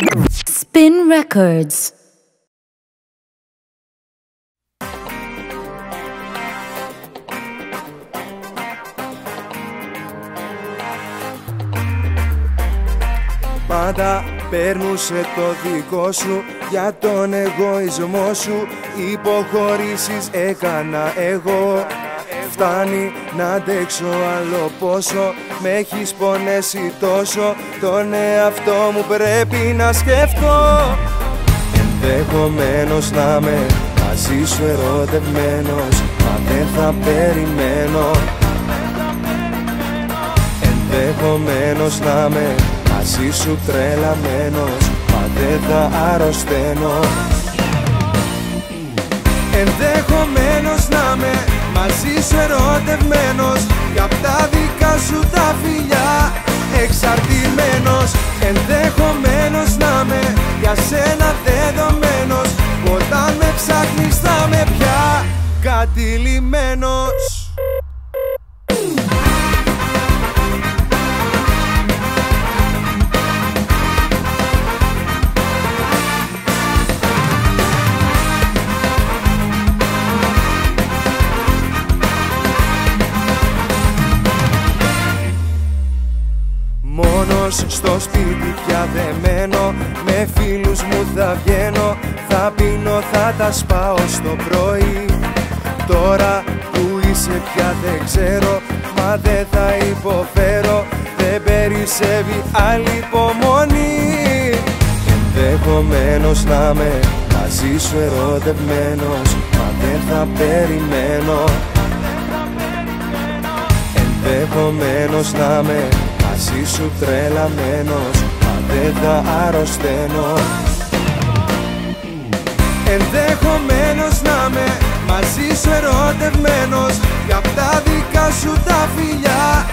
Spin Records. Πάντα παίρνουσε το δικό σου για τον εγωισμό σου Υποχωρήσεις έκανα εγώ Φτάνει να αντέξω άλλο πόσο. Με έχεις πονέσει τόσο Τον εαυτό μου πρέπει να σκεφτώ Ενδεχομένως να με μαζί σου ερωτευμένος Μα δεν θα περιμένω. Ενδεχομένως να με μαζί σου τρελαμένος Μα δεν θα αρρωσταίνω Ενδεχομένως να με. Μαζί σου ερωτευμένος Κι απ' τα δικά σου τα φιλιά. Εξαρτημένος Ενδεχομένως να με. Για σένα δεδομένος Όταν με ψάχνεις θα με πια. Κατηλημένος Μόνος στο σπίτι πια δεμένο Με φίλους μου θα βγαίνω Θα πίνω, θα τα σπάω στο πρωί. Τώρα που είσαι πια δεν ξέρω Μα δεν θα υποφέρω. Δεν περισσεύει άλλη υπομονή. Ενδεχομένως να με μαζί σου ερωτευμένος Μα δεν θα περιμένω. Ενδεχομένως να με μαζί σου τρελαμένος Μα δεν θα αρρωσταίνω. Ενδεχομένως να με μαζί σου ερωτευμένος Κι απ' τα δικά σου τα φιλιά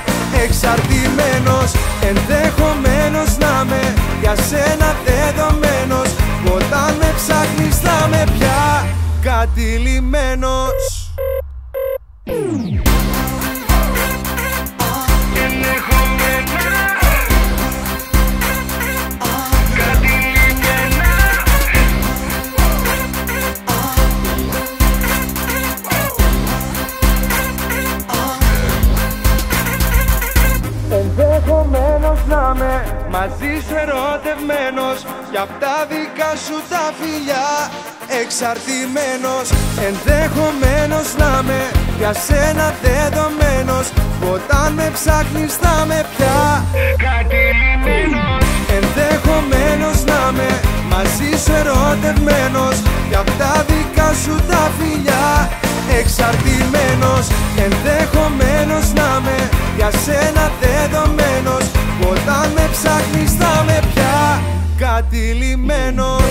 εξαρτημένος. Ενδεχομένως να με για σένα δεδομένος Όταν με ψάχνεις θα με πια κατηλημένος να με μαζί σου ερωτευμένος. Κι απ' τα δικά σου τα φιλιά εξαρτημένος. Ενδεχομένως να με για σένα δεδομένος. Όταν με ψάχνεις θα με πια Κατηλημένος. Ενδεχομένως να με μαζί σου ερωτευμένος. Κι απ' τα δικά σου τα φιλιά εξαρτημένος. Ενδεχομένως να με για σένα δεδομένος Όταν